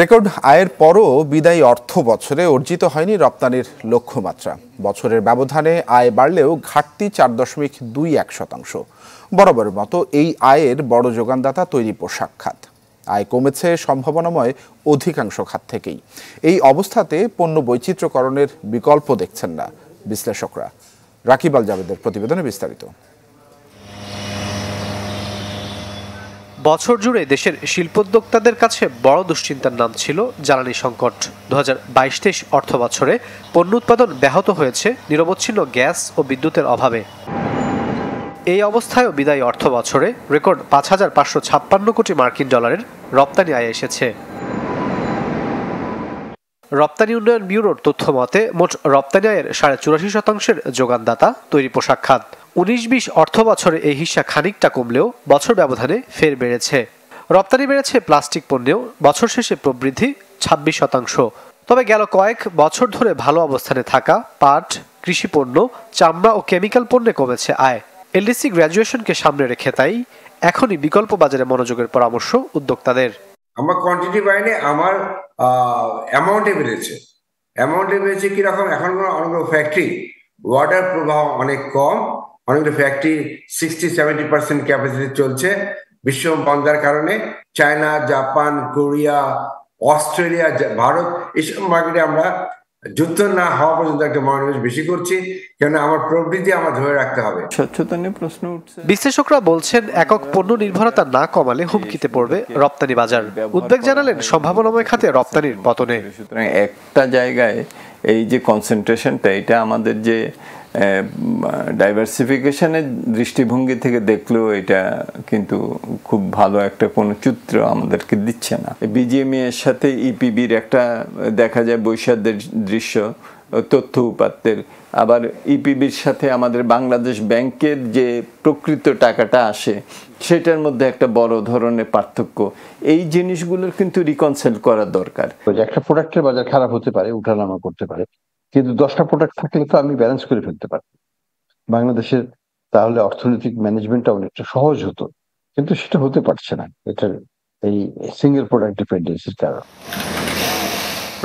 Record আয়ের পরও বিদায়ী অর্থ বছরে অর্জিত হয়নি রপ্তানির লক্ষ্যমাত্রা। বছরের ব্যবধানে আয় বাড়লেও ঘাটতি চার দশমিক দুই এক শতাংশ। বরাবরের মতো এই আয়ের বড় যোগানদাতা তৈরি পোশাক খাত। আয় কমেছে সম্ভাবনাময় অধিকাংশ খাত থেকেই। এই অবস্থাতে পণ্য বৈচিত্র্যকরণের বিকল্প দেখছেন না বিশ্লেষকরা। রাকিব আল জাভেদের প্রতিবেদনে বিস্তারিত। বছর জুড়ে দেশের শিল্পোদ্যোক্তাদের কাছে বড় দুশ্চিন্তার নাম ছিল জ্বালানি সংকট। দু হাজার বাইশ তেইশ অর্থ বছরে পণ্য উৎপাদন ব্যাহত হয়েছে নিরবচ্ছিন্ন গ্যাস ও বিদ্যুতের অভাবে। এই অবস্থায়ও বিদায়ী অর্থ বছরে রেকর্ড পাঁচ হাজার পাঁচশো ছাপ্পান্ন কোটি মার্কিন ডলারের রপ্তানি আয় এসেছে। রপ্তানি উন্নয়ন ব্যুরোর তথ্য মতে, মোট রপ্তানি আয়ের সাড়ে চুরাশি শতাংশের যোগানদাতা, তৈরি পোশাক খাত। উনিশ বিশ অর্থ বছরে এই হিসা খানিকটা কমলেও বছর ব্যবধানে ফের বেড়েছে। রপ্তানি বেড়েছে প্লাস্টিক পণ্যেও, বছর শেষে প্রবৃদ্ধি ছাব্বিশ শতাংশ। তবে গেল কয়েক বছর ধরে ভালো অবস্থানে থাকা পাট, কৃষি পণ্য, চামড়া ও কেমিক্যাল পণ্যে কমেছে আয়। এলডিসি গ্র্যাজুয়েশনকে সামনে রেখে তাই এখনই বিকল্প বাজারে মনোযোগের পরামর্শ উদ্যোক্তাদের। আমার কোয়ান্টিটি বাড়েনি, আমার অ্যামাউন্টে বেড়েছে। অ্যামাউন্টে বেড়েছে কীরকম? এখন অনেকগুলো ফ্যাক্টরি ওয়াটার প্রবাহ অনেক কম অনেকগুলো factory sixty seventy percent capacity চলছে বিশ্ব বন্ধার কারণে। China Japan Korea Australia Bharat এইসব মার্কেটে আমরা যুদ্ধ না হওয়া পর্যন্ত একটা মনোনিবেশ বেশি করছি। কেন আমার প্রবৃত্তি আমার ধরে রাখতে হবে। স্বচ্ছতা প্রশ্ন উঠছে। বিশ্লেষকরা বলছেন একক পণ্য নির্ভরতা না কমালে হুমকিতে পড়বে রপ্তানি বাজার। উদ্বেগ জানালেন সম্ভাবনাময় খাতে রপ্তানির পতনে। সুতরাং একটা জায়গায় এই যে কনসেন্ট্রেশনটা এটা আমাদের যে ডাইভার্সিফিকেশনের দৃষ্টিভঙ্গি থেকে দেখলেও এটা কিন্তু খুব ভালো একটা কোনো চিত্র আমাদেরকে দিচ্ছে না। বিজিএমই এর সাথে ইপিবির একটা দেখা যায় বৈষাদ্যের দৃশ্য তথ্য উপাত্তের। আবার ইপিবির সাথে আমাদের বাংলাদেশ ব্যাংকের যে প্রকৃত টাকাটা আসে, সেটার মধ্যে একটা বড় ধরনের পার্থক্য। এই জিনিসগুলোর কিন্তু রিকনসেল করা দরকার। একটা প্রোডাক্টের বাজার খারাপ হতে পারে, উঠানামা করতে পারে কিন্তু দশটা প্রোডাক্ট থাকলে তো আমি ব্যালেন্স করে ফেলতে পারি বাংলাদেশের তাহলে অর্থনৈতিক ম্যানেজমেন্টটা অনেকটা সহজ হতো, কিন্তু সেটা হতে পারছে না। এটার এই সিঙ্গেল প্রোডাক্ট ডিপেন্ডেন্সির কারণ।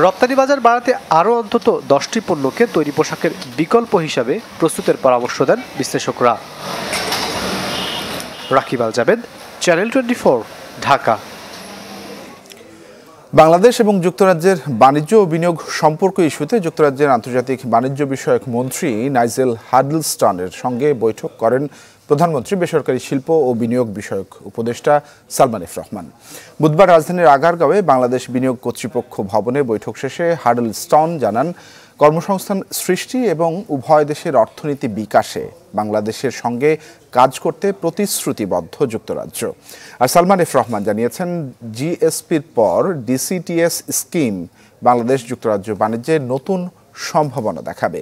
রপ্তানি বাজার বাড়াতে আরও অন্তত দশটি পণ্যকে তৈরি পোশাকের বিকল্প হিসাবে প্রস্তুতের পরামর্শ দেন বিশ্লেষকরা। Rakib Al Jabed channel twenty Dhaka. Bangladesh এবং যুক্তরাজ্যের বাণিজ্য ও বিনিয়োগ সম্পর্ক ইস্যুতে যুক্তরাজ্যের আন্তর্জাতিক বাণিজ্য বিষয়ক মন্ত্রী নাইজেল হাডলস্টনের সঙ্গে বৈঠক করেন প্রধানমন্ত্রী বেসরকারি শিল্প ও বিনিয়োগ বিষয়ক উপদেষ্টা সালমান ইফ রহমান। বুধবার রাজধানীর আগারগাঁওয়ে বাংলাদেশ বিনিয়োগ কর্তৃপক্ষ ভবনে বৈঠক শেষে হার্ডল স্টন জানান কর্মসংস্থান সৃষ্টি এবং উভয় দেশের অর্থনীতি বিকাশে বাংলাদেশের সঙ্গে কাজ করতে প্রতিশ্রুতিবদ্ধ যুক্তরাজ্য। আর সালমান এফ রহমান জানিয়েছেন, জিএসপির পর ডিসিটিএস স্কিম বাংলাদেশ যুক্তরাজ্য বাণিজ্যের নতুন সম্ভাবনা দেখাবে।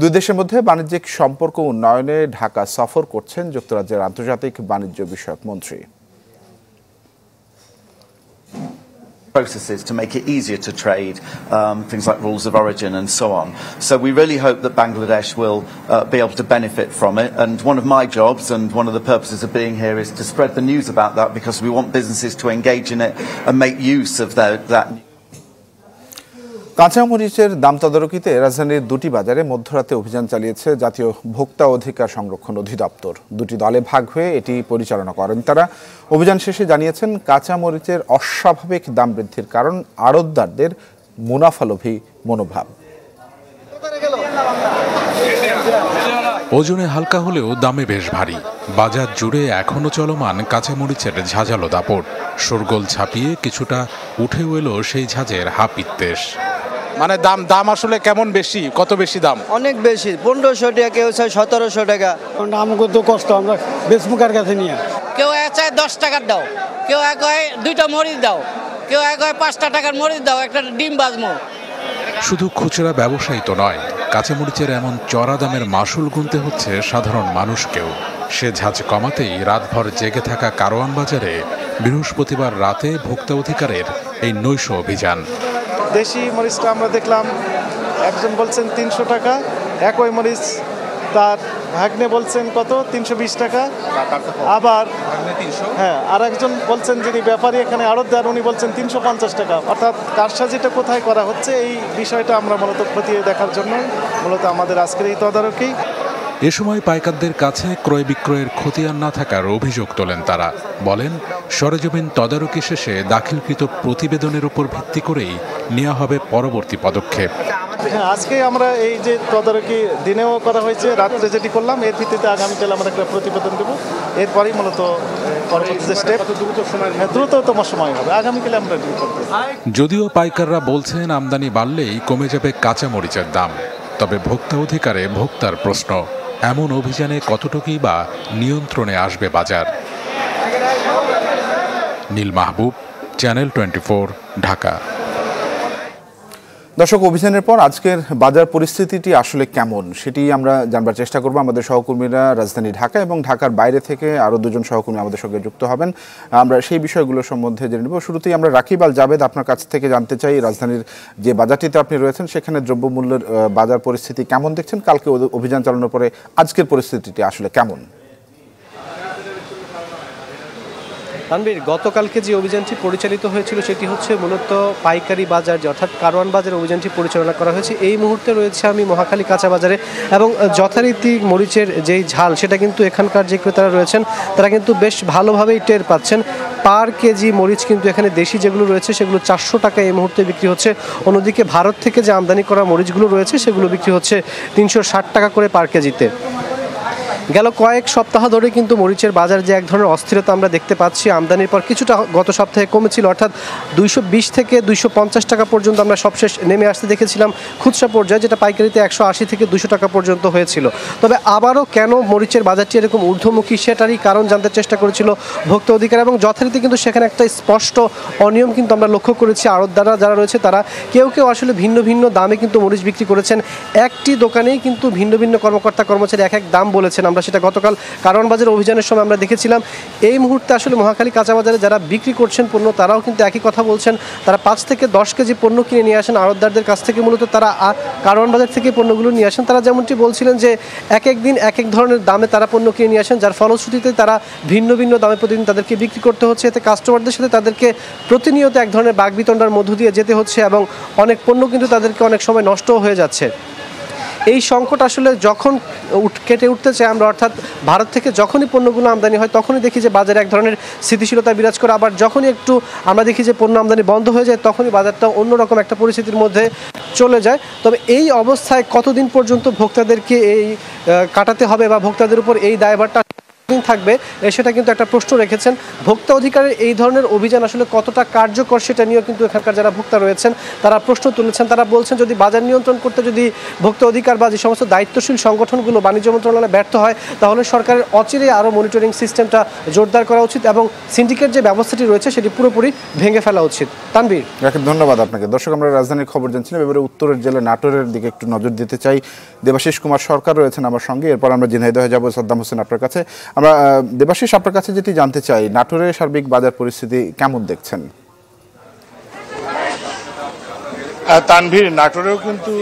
দুই দেশের মধ্যে বাণিজ্যিক সম্পর্ক উন্নয়নে ঢাকা সফর করছেন যুক্তরাজ্যের আন্তর্জাতিক বাণিজ্য বিষয়ক মন্ত্রী। Processes to make it easier to trade, um, things like rules of origin and so on. So we really hope that Bangladesh will uh, be able to benefit from it. And one of my jobs and one of the purposes of being here is to spread the news about that because we want businesses to engage in it and make use of that. কাঁচামরিচের দাম তদারকিতে রাজধানীর দুটি বাজারে মধ্যরাতে অভিযান চালিয়েছে জাতীয় ভোক্তা অধিকার সংরক্ষণ অধিদপ্তর। দুটি দলে ভাগ হয়ে এটি পরিচালনা করেন তারা। অভিযান শেষে জানিয়েছেন, কাঁচামরিচের অস্বাভাবিক দাম বৃদ্ধির কারণ আড়তদারদের মুনাফালোভী মনোভাব। ওজনে হালকা হলেও দামে বেশ ভারী। বাজার জুড়ে এখনও চলমান কাঁচামরিচের ঝাঁঝালো দাপট। শোরগোল ছাপিয়ে কিছুটা উঠেও এলো সেই ঝাঁঝের হাপিত্তেশ। মানে দাম দাম আসলে কেমন বেশি? কত বেশি দাম? অনেক বেশি পনেরোশো টাকা কেউ চায় সতেরোশো টাকা। আমাকে তো কষ্ট আমরা বেসমুখার কাছে নিয়ে। কেউ এক চায় দশ টাকার দাও কেউ এক হয় দুইটা মরিচ দাও কেউ এক হয় পাঁচটা টাকার মরিচ দাও একটা ডিম বাজমো। শুধু খুচরা ব্যবসায়ী তো নয় কাঁচামরিচের এমন চড়া দামের মাসুল গুনতে হচ্ছে সাধারণ মানুষকেও। সে ঝাঁজ কমাতেই রাতভর জেগে থাকা কারওয়ান বাজারে বৃহস্পতিবার রাতে ভোক্তা অধিকারের এই নৈশ অভিযান। দেশি মরিচটা আমরা দেখলাম একজন বলছেন তিনশো টাকা একই মরিচ তার ভাগ্নে বলছেন কত? তিনশো বিশ টাকা। আবার হ্যাঁ আর একজন বলছেন যিনি ব্যাপারী এখানে আড়তদার উনি বলছেন তিনশো পঞ্চাশ টাকা। অর্থাৎ কারসাজিটা কোথায় করা হচ্ছে এই বিষয়টা আমরা মূলত খতিয়ে দেখার জন্য মূলত আমাদের আজকের এই তদারকি। এ সময় পাইকারদের কাছে ক্রয় বিক্রয়ের খতিয়ান না থাকার অভিযোগ তোলেন তারা। বলেন সরেজমিন তদারকি শেষে দাখিলকৃত প্রতিবেদনের উপর ভিত্তি করেই নেওয়া হবে পরবর্তী পদক্ষেপ। হ্যাঁ আজকে আমরা এই যে তদারকি দিনেও করা হয়েছে রাত্রে যেটি করলাম এর ভিত্তিতে আগামীকাল আমরা একটা প্রতিবেদন দেবো। এরপরেই মূলত পরবর্তী যে স্টেপ দ্রুত সময় দ্রুততম সময় হবে। আগামীকালে আমরা যদিও পাইকাররা বলছেন আমদানি বাড়লেই কমে যাবে কাঁচামরিচের দাম তবে ভোক্তা অধিকারে ভোক্তার প্রশ্ন। এমন অভিযানে কতটুকুই বা নিয়ন্ত্রণে আসবে বাজার? Nil Mahbub channel twenty Dhaka. দর্শক, অভিযানের পর আজকের বাজার পরিস্থিতিটি আসলে কেমন? সেটি আমরা জানবার চেষ্টা করব। আমাদের সহকর্মীরা রাজধানী ঢাকা এবং ঢাকার বাইরে থেকে আরও দুজন সহকর্মী আমাদের সঙ্গে যুক্ত হবেন। আমরা সেই বিষয়গুলো সম্বন্ধে জেনে নেব। শুরুতেই আমরা রাকিব আল জাবেদ আপনার কাছ থেকে জানতে চাই, রাজধানীর যে বাজারটিতে আপনি রয়েছেন, সেখানে দ্রব্যমূল্যের বাজার পরিস্থিতি কেমন দেখছেন? কালকে অভিযান চালানোর পরে আজকের পরিস্থিতিটি আসলে কেমন? তানবীর গতকালকে যে অভিযানটি পরিচালিত হয়েছিল সেটি হচ্ছে মূলত পাইকারি বাজার যে, অর্থাৎ কারওয়ান বাজার অভিযানটি পরিচালনা করা হয়েছে। এই মুহূর্তে রয়েছে আমি মহাখালী কাঁচা বাজারে এবং যথারীতি মরিচের যেই ঝাল, সেটা কিন্তু এখানকার যে ক্রেতারা রয়েছেন, তারা কিন্তু বেশ ভালোভাবেই টের পাচ্ছেন। পার কেজি মরিচ কিন্তু এখানে দেশি যেগুলো রয়েছে, সেগুলো চারশো টাকা এই মুহূর্তে বিক্রি হচ্ছে। অন্যদিকে ভারত থেকে যে আমদানি করা মরিচগুলো রয়েছে, সেগুলো বিক্রি হচ্ছে তিনশো ষাট টাকা করে পার কেজিতে। গেল কয়েক সপ্তাহ ধরে কিন্তু মরিচের বাজার যে এক ধরনের অস্থিরতা আমরা দেখতে পাচ্ছি, আমদানির পর কিছুটা গত সপ্তাহে কমেছিল, অর্থাৎ দুইশো বিশ থেকে দুইশো পঞ্চাশ টাকা পর্যন্ত আমরা সবশেষ নেমে আসতে দেখেছিলাম খুচরা পর্যায়ে, যেটা পাইকারিতে একশো আশি থেকে দুশো টাকা পর্যন্ত হয়েছিল। তবে আবারও কেন মরিচের বাজারটি এরকম ঊর্ধ্বমুখী সেটারই কারণ জানতে চেষ্টা করেছিল ভোক্তা অধিকার এবং যথারীতি কিন্তু সেখানে একটা স্পষ্ট অনিয়ম কিন্তু আমরা লক্ষ্য করেছি। আড়তদাররা যারা রয়েছে, তারা কেউ কেউ আসলে ভিন্ন ভিন্ন দামে কিন্তু মরিচ বিক্রি করেছেন। একটি দোকানেই কিন্তু ভিন্ন ভিন্ন কর্মকর্তা কর্মচারী এক এক দাম বলেছেন। আমরা সেটা গতকাল কারণ অভিযানের সময় আমরা দেখেছিলাম, এই মুহূর্তে আসলে মহাখালী কাঁচা বাজারে যারা বিক্রি করছেন পণ্য, তারাও কিন্তু একই কথা বলছেন। তারা পাঁচ থেকে দশ কেজি পণ্য কিনে নিয়ে আসেন। আড়তদারদের কাছ থেকে মূলত তারা কারওয়ান বাজার থেকে পণ্যগুলো নিয়ে আসেন। তারা যেমনটি বলছিলেন যে এক এক দিন এক এক ধরনের দামে তারা পণ্য কিনে নিয়ে আসেন, যার ফলশ্রুতিতে তারা ভিন্ন ভিন্ন দামে প্রতিদিন তাদেরকে বিক্রি করতে হচ্ছে। এতে কাস্টমারদের সাথে তাদেরকে প্রতিনিয়ত এক ধরনের বাগবিতণ্ডার মধ্য দিয়ে যেতে হচ্ছে এবং অনেক পণ্য কিন্তু তাদেরকে অনেক সময় নষ্টও হয়ে যাচ্ছে। এই সংকট আসলে যখন কেটে উঠতে চাই আমরা, অর্থাৎ ভারত থেকে যখনই পণ্যগুলো আমদানি হয়, তখনই দেখি যে বাজারে এক ধরনের স্থিতিশীলতা বিরাজ করে। আবার যখনই একটু আমরা দেখি যে পণ্য আমদানি বন্ধ হয়ে যায়, তখনই বাজারটা অন্যরকম একটা পরিস্থিতির মধ্যে চলে যায়। তবে এই অবস্থায় কতদিন পর্যন্ত ভোক্তাদেরকে এই কাটাতে হবে বা ভোক্তাদের উপর এই দায়ভারটা থাকবে সেটা কিন্তু একটা প্রশ্ন রেখেছেন। ভোক্তা অধিকারের এই ধরনের অভিযান আসলে কতটা কার্যকর সেটা নিয়েও কিন্তু এখানকার যারা ভোক্তা রয়েছেন, তারা প্রশ্ন তুলেছেন। তারা বলছেন, যদি বাজার নিয়ন্ত্রণ করতে যদি ভোক্তা অধিকার বা যে সমস্ত দায়িত্বশীল সংগঠনগুলো বাণিজ্য মন্ত্রণালয়ে ব্যর্থ হয়, তাহলে সরকারের অচিরে আরও মনিটরিং সিস্টেমটা জোরদার করা উচিত এবং সিন্ডিকেট যে ব্যবস্থাটি রয়েছে, সেটি পুরোপুরি ভেঙে ফেলা উচিত। তানবীর রাকিব, ধন্যবাদ আপনাকে। দর্শক, আমরা রাজধানীর খবর জানছিলাম এবারে উত্তরের জেলা নাটোরের দিকে একটু নজর দিতে চাই। দেবাশিস কুমার সরকার রয়েছেন আমার সঙ্গে, এরপর আমরা ঝিনাইদহ যাব। সাদ্দাম হোসেন আপনার কাছে। আমরা দেবাশিস, আপনার কাছে যেটি জানতে চাই নাটোরের সার্বিক বাজার পরিস্থিতি কেমন দেখছেন? তানভীর, নাটোরেও কিন্তু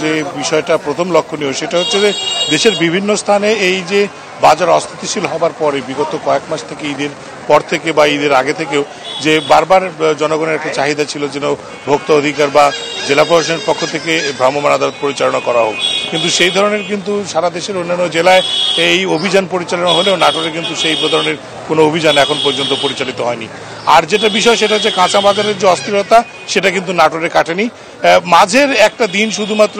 যে বিষয়টা প্রথম লক্ষণীয়, সেটা হচ্ছে যে দেশের বিভিন্ন স্থানে এই যে বাজার অস্থিতিশীল হবার পরে, বিগত কয়েক মাস থেকে, ঈদের পর থেকে বা ঈদের আগে থেকেও, যে বারবার জনগণের একটা চাহিদা ছিল যেন ভোক্তা অধিকার বা জেলা প্রশাসনের পক্ষ থেকে ভ্রাম্যমাণ আদালত পরিচালনা করা হোক। কিন্তু সেই ধরনের কিন্তু সারা দেশের অন্যান্য জেলায় এই অভিযান পরিচালনা হলেও নাটোরে কিন্তু সেই ধরনের কোনো অভিযান এখন পর্যন্ত পরিচালিত হয়নি। আর যেটা বিষয় সেটা হচ্ছে কাঁচা বাজারের যে অস্থিরতা, সেটা কিন্তু নাটোরে কাটেনি। মাঝের একটা দিন শুধুমাত্র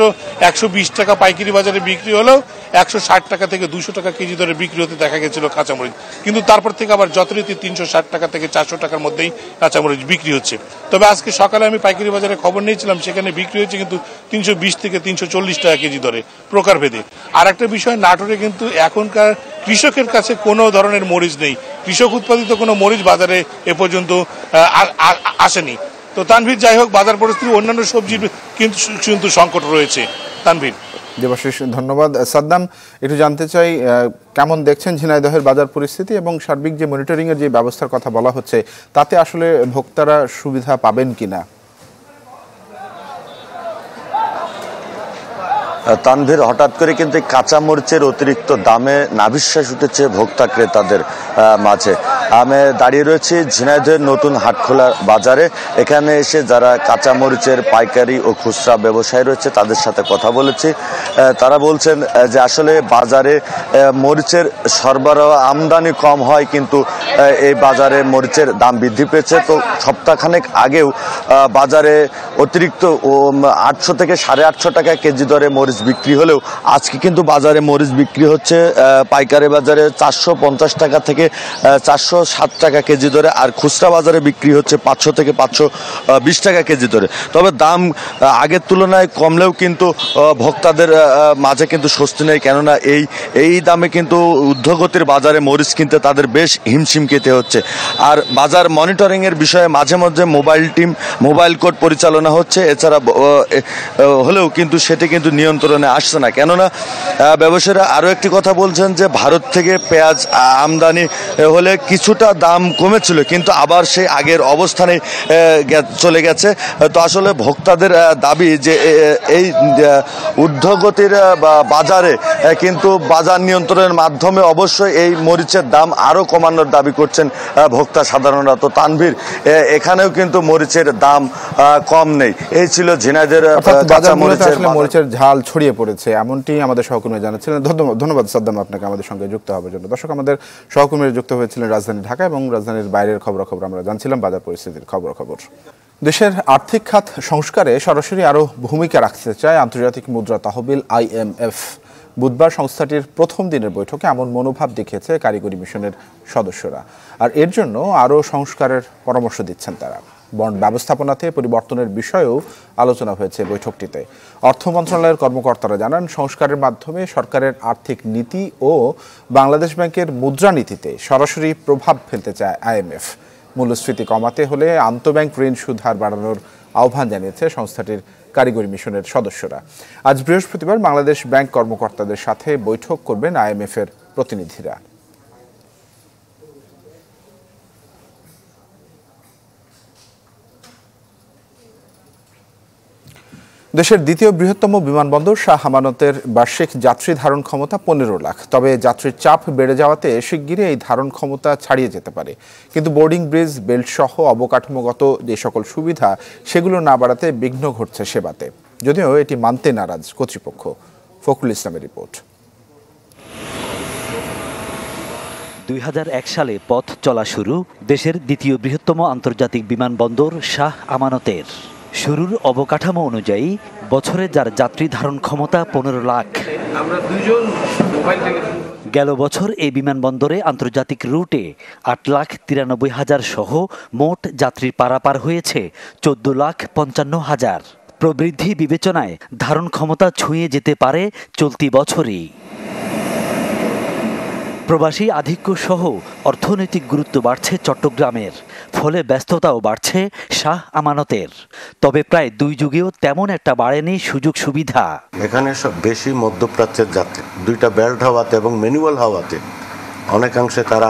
একশো বিশ টাকা পাইকারি বাজারে বিক্রি হলেও একশো ষাট টাকা থেকে দুশো টাকা কেজি দরে বিক্রি হতে দেখা গেছিল কাঁচামরিচ। কিন্তু তারপর থেকে আবার যথারীতি তিনশো ষাট টাকা থেকে চারশো টাকার মধ্যেই কাঁচামরিচ বিক্রি হচ্ছে। তবে আজকে সকালে আমি পাইকারি বাজারে খবর নিয়েছিলাম, সেখানে বিক্রি হচ্ছে কিন্তু তিনশো বিশ থেকে তিনশো চল্লিশ টাকা কেজি দরে প্রকারভেদে। আর একটা বিষয়, নাটোরে কিন্তু এখনকার কৃষকের কাছে কোনো ধরনের মরিচ নেই। কৃষক উৎপাদিত কোনো মরিচ বাজারে এ পর্যন্ত আসেনি। তো তানভীর, যাই হোক, বাজার পরিস্থিতি, অন্যান্য সবজির কিন্তু কিন্তু সংকট রয়েছে। তানভীর। দেবাশিস, ধন্যবাদ। সাদ্দাম, একটু জানতে চাই কেমন দেখছেন ঝিনাইদহের বাজার পরিস্থিতি এবং সার্বিক যে মনিটরিংয়ের যে ব্যবস্থার কথা বলা হচ্ছে, তাতে আসলে ভোক্তারা সুবিধা পাবেন কিনা? তানভীর, হঠাৎ করে কিন্তু কাঁচা মরিচের অতিরিক্ত দামে নাভিশ্বাস উঠেছে ভোক্তা ক্রেতাদের মাঝে। আমি দাঁড়িয়ে রয়েছি ঝিনাইদহের নতুন হাটখোলা বাজারে। এখানে এসে যারা কাঁচামরিচের পাইকারি ও খুচরা ব্যবসায়ী রয়েছে, তাদের সাথে কথা বলেছি। তারা বলছেন যে আসলে বাজারে মরিচের সরবরাহ আমদানি কম হয়, কিন্তু এই বাজারে মরিচের দাম বৃদ্ধি পেয়েছে। তো সপ্তাহখানেক আগেও বাজারে অতিরিক্ত আটশো থেকে সাড়ে আটশো টাকা কেজি দরে মরিচ বিক্রি হলেও আজকে কিন্তু বাজারে মরিচ বিক্রি হচ্ছে পাইকারি বাজারে চারশো পঞ্চাশ টাকা থেকে চারশো সাত টাকা কেজি দরে আর খুচরা বাজারে বিক্রি হচ্ছে পাঁচশো থেকে পাঁচশো বিশ টাকা কেজি দরে। তবে দাম আগের তুলনায় কমলেও কিন্তু ভোক্তাদের মাঝে কিন্তু স্বস্তি নেই। কেননা এই এই দামে কিন্তু ঊর্ধ্বগতির বাজারে মরিচ কিনতে তাদের বেশ হিমশিম খেতে হচ্ছে। আর বাজার মনিটরিং এর বিষয়ে মাঝে মধ্যে মোবাইল টিম, মোবাইল কোড পরিচালনা হচ্ছে। এছাড়া হলেও কিন্তু সেটি কিন্তু নিয়ন্ত্রণে আসছে না। কেননা ব্যবসায়ীরা আরও একটি কথা বলছেন যে ভারত থেকে পেঁয়াজ আমদানি হলে কিছুটা দাম কমেছিল কিন্তু আবার সেই আগের অবস্থানে চলে গেছে। তো আসলে ভোক্তাদের দাবি যে এই ঊর্ধ্বগতির বা- বাজারে কিন্তু বাজার নিয়ন্ত্রণের মাধ্যমে অবশ্যই এই মরিচের দাম আরও কমানোর দাবি করছেন ভোক্তা সাধারণরা। তো তানভীর এখানেও কিন্তু মরিচের দাম কম নেই। এই ছিল ঝিনাইদের কাঁচা মরিচের মরিচের ঝাল ছড়িয়ে পড়েছে, এমনটি আমাদের সহকর্মী জানাচ্ছিলেন। ধন্যবাদ সাদ্দাম আপনাকে আমাদের সঙ্গে যুক্ত হওয়ার জন্য। দর্শক, আমাদের সহকর্মীরা যুক্ত হয়েছিলেন রাজধানী ঢাকা এবং রাজধানীর বাইরের খবরাখবর আমরা জানছিলাম, বাজার পরিস্থিতির খবরাখবর। দেশের আর্থিক খাত সংস্কারে সরাসরি আরও ভূমিকা রাখতে চায় আন্তর্জাতিক মুদ্রা তহবিল আইএমএফ বুধবার সংস্থাটির প্রথম দিনের বৈঠকে এমন মনোভাব দেখিয়েছে কারিগরি মিশনের সদস্যরা। আর এর জন্য আরও সংস্কারের পরামর্শ দিচ্ছেন তারা। বন্ড ব্যবস্থাপনাতে পরিবর্তনের বিষয়েও আলোচনা হয়েছে বৈঠকটিতে। অর্থ মন্ত্রণালয়ের কর্মকর্তারা জানান, সংস্কারের মাধ্যমে সরকারের আর্থিক নীতি ও বাংলাদেশ ব্যাংকের মুদ্রানীতিতে সরাসরি প্রভাব ফেলতে চায় আইএমএফ মূল্যস্ফীতি কমাতে হলে আন্তঃব্যাংক ঋণ সুদ হার বাড়ানোর আহ্বান জানিয়েছে সংস্থাটির কারিগরি মিশনের সদস্যরা। আজ বৃহস্পতিবার বাংলাদেশ ব্যাংক কর্মকর্তাদের সাথে বৈঠক করবেন আইএমএফ এর প্রতিনিধিরা। দেশের দ্বিতীয় বৃহত্তম বিমানবন্দর শাহ আমানতের বার্ষিক যাত্রী ধারণ ক্ষমতা পনেরো লাখ। তবে যাত্রীর চাপ বেড়ে যাওয়াতে শিগগিরই এই ধারণ ক্ষমতা ছাড়িয়ে যেতে পারে। কিন্তু বোর্ডিং ব্রিজ বেল্ট সহ অবকাঠামোগত যে সকল সুবিধা, সেগুলো না বাড়াতে বিঘ্ন ঘটছে সেবাতে। যদিও এটি মানতে নারাজ কর্তৃপক্ষ। ফখরুল ইসলামের রিপোর্ট। দুই হাজার এক সালে পথ চলা শুরু দেশের দ্বিতীয় বৃহত্তম আন্তর্জাতিক বিমানবন্দর শাহ আমানতের। শুরুর অবকাঠামো অনুযায়ী বছরে যার যাত্রী ধারণ ক্ষমতা পনেরো লাখ। আমরা দুজন মোবাইল গেল বছর এই বিমানবন্দরে আন্তর্জাতিক রুটে আট লাখ তিরানব্বই হাজার সহ মোট যাত্রীর পারাপার হয়েছে চোদ্দ লাখ পঞ্চান্ন হাজার। প্রবৃদ্ধি বিবেচনায় ধারণ ক্ষমতা ছুঁয়ে যেতে পারে চলতি বছরই। প্রবাসী আধিক্য সহ অর্থনৈতিক গুরুত্ব বাড়ছে চট্টগ্রামের, ফলে ব্যস্ততাও বাড়ছে শাহ আমানতের। তবে প্রায় দুই যুগেও তেমন একটা বাড়েনি সুযোগ সুবিধা। এখানে সব বেশি মধ্যপ্রাচ্যের যাত্রী, দুইটা বেল্ট হওয়াতে এবং ম্যানুয়াল হওয়াতে অনেকাংশে তারা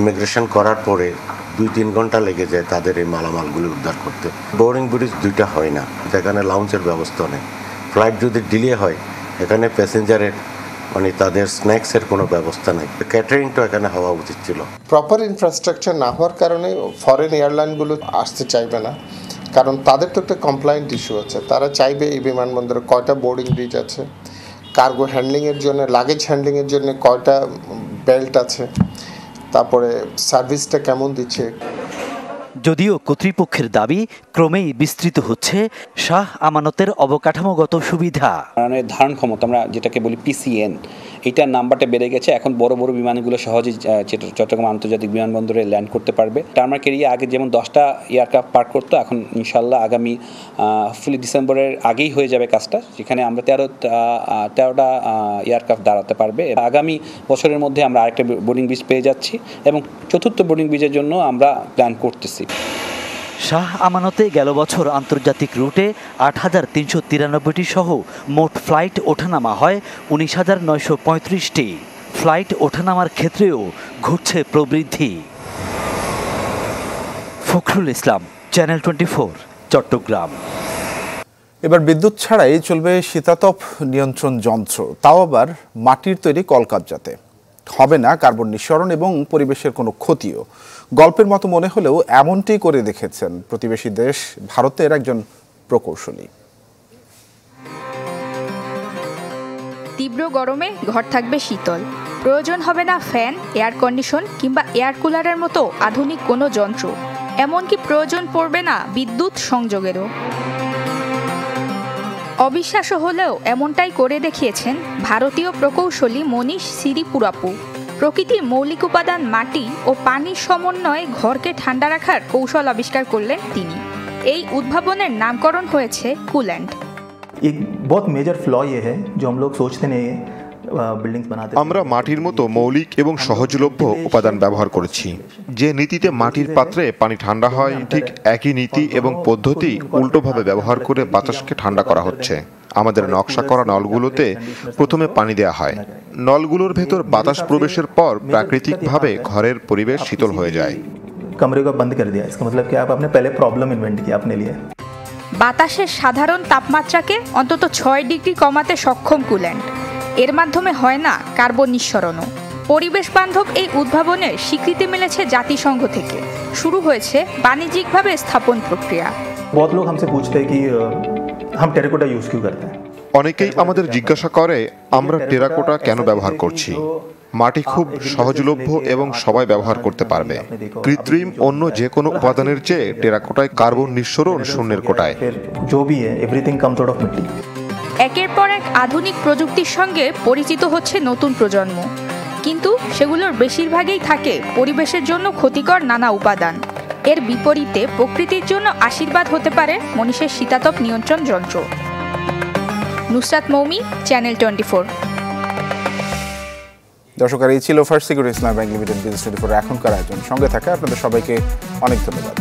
ইমিগ্রেশন করার পরে দুই তিন ঘণ্টা লেগে যায় তাদের এই মালামালগুলি উদ্ধার করতে। বোর্ডিং ব্রিজ দুইটা হয় না, যেখানে লাউঞ্জের ব্যবস্থা নেই। ফ্লাইট যদি ডিলে হয়, এখানে প্যাসেঞ্জারের মানে তাদের স্ন্যাক্সের কোনো ব্যবস্থা নেই। ক্যাটারিংটা এখানে হওয়া উচিত ছিল। প্রপার ইনফ্রাস্ট্রাকচার না হওয়ার কারণে ফরেন এয়ারলাইনগুলো আসতে চাইবে না। কারণ তাদের তো একটা কমপ্লায়েন্ট ইস্যু আছে। তারা চাইবে এই বিমানবন্দরে কয়টা বোর্ডিং ব্রিজ আছে কার্গো হ্যান্ডলিংয়ের জন্য লাগেজ হ্যান্ডলিংয়ের জন্য কয়টা বেল্ট আছে, তারপরে সার্ভিসটা কেমন দিচ্ছে। যদিও কর্তৃপক্ষের দাবি ক্রমেই বিস্তৃত হচ্ছে, শাহ আমানতের অবকাঠামোগত সুবিধা। ধারণ ক্ষমতা, আমরা যেটাকে বলি পিসিএন এইটার নাম্বারটা বেড়ে গেছে। এখন বড় বড় বিমানগুলো সহজেই চট্টগ্রাম আন্তর্জাতিক বিমানবন্দরে ল্যান্ড করতে পারবে। টার্মার এরিয়া আগে যেমন দশটা এয়ারক্রাফট পার্ক করতো, এখন ইনশাল্লাহ আগামী ফুলি ডিসেম্বরের আগেই হয়ে যাবে কাজটা, যেখানে আমরা তেরো তেরোটা এয়ারক্রাফট দাঁড়াতে পারবে। আগামী বছরের মধ্যে আমরা আরেকটা বোর্ডিং ব্রিজ পেয়ে যাচ্ছি এবং চতুর্থ বোর্ডিং ব্রিজের জন্য আমরা প্ল্যান করতেছি। শাহ আমানতে গেল বছর আন্তর্জাতিক রুটে আট হাজার তিনশো তিরানব্বইটি সহ মোট ফ্লাইট ওঠানামা হয় উনিশ হাজার নয়শো পঁয়ত্রিশটি। ফ্লাইট ওঠানামার ক্ষেত্রেও ঘটছে প্রবৃদ্ধি। Fakhrul Islam channel twenty four Chattogram. এবার বিদ্যুৎ ছাড়াই চলবে শীতাতপ নিয়ন্ত্রণ যন্ত্র, তাও আবার মাটির তৈরি কলকাবজাতে হবে না কার্বন নিঃসরণ এবং পরিবেশের কোনো ক্ষতিও। গল্পের মতো মনে হলেও এমনটি করে দেখেছেন প্রতিবেশী দেশ ভারতের একজন প্রকৌশলী। তীব্র গরমে ঘর থাকবে শীতল। প্রয়োজন হবে না ফ্যান, এয়ার কন্ডিশন কিংবা এয়ার কুলারের মতো আধুনিক কোনো যন্ত্র। এমনকি প্রয়োজন পড়বে না বিদ্যুৎ সংযোগেরও। অবিশ্বাস্য হলেও এমনটাই করে দেখিয়েছেন ভারতীয় প্রকৌশলী মনীষ সিরিপুরাপু প্রকৃতির মৌলিক উপাদান মাটি ও পানির সমন্বয়ে ঘরকে ঠান্ডা রাখার কৌশল আবিষ্কার করলেন তিনি এই উদ্ভাবনের নামকরণ হয়েছে কুল্যান্ড एक बहुत मेजर फ्लॉ ये है जो हम लोग सोचते नहीं है बिल्डिंग्स बनाते আমরা মাটির মতো মৌলিক এবং সহজলভ্য উপাদান ব্যবহার করেছি যে নীতিতে মাটির পাত্রে পানি ঠান্ডা হয় ঠিক একই নীতি এবং পদ্ধতি উল্টোভাবে ব্যবহার করে বাতাসকে ঠান্ডা করা হচ্ছে আমাদের নকশা করা নলগুলোতে প্রথমে পানি দেওয়া হয় নলগুলোর ভেতর বাতাস প্রবেশের পর প্রাকৃতিকভাবে ঘরের পরিবেশ শীতল হয়ে যায় कमरे को बंद कर दिया इसका मतलब कि आप आपने पहले प्रॉब्लम इन्वेंट किया अपने लिए বাতাসের সাধারণ তাপমাত্রাকে অন্তত ছয় ডিগ্রি কমাতে সক্ষম কুল্যান্ড এর মাধ্যমে হয় না কার্বন নিঃসরণও। পরিবেশ বান্ধব এই উদ্ভাবনের স্বীকৃতি মিলেছে জাতিসংঘ থেকে। শুরু হয়েছে বাণিজ্যিকভাবে স্থাপন প্রক্রিয়া। লোক টেরাকোটা ইউজ কিউ করতে অনেকেই আমাদের জিজ্ঞাসা করে আমরা টেরাকোটা কেন ব্যবহার করছি? মাটি খুব সহজলভ্য এবং সবাই ব্যবহার করতে পারবে। কৃত্রিম অন্য যে কোনো উপাদানের চেয়ে টেরাকোটায় কার্বন নিঃসরণ শূন্যের কোটায়। একের পর এক আধুনিক প্রযুক্তির সঙ্গে পরিচিত হচ্ছে নতুন প্রজন্ম। কিন্তু সেগুলোর বেশিরভাগই থাকে পরিবেশের জন্য ক্ষতিকর নানা উপাদান। এর বিপরীতে প্রকৃতির জন্য আশীর্বাদ হতে পারে মনীষের শীতাতপ নিয়ন্ত্রণ যন্ত্র। Nusrat Moumi, channel twenty four. দর্শক, আর এই ছিল first security Islam bank limited business twenty four এখনকার আয়োজন। সঙ্গে থাকা আপনাদের সবাইকে অনেক ধন্যবাদ।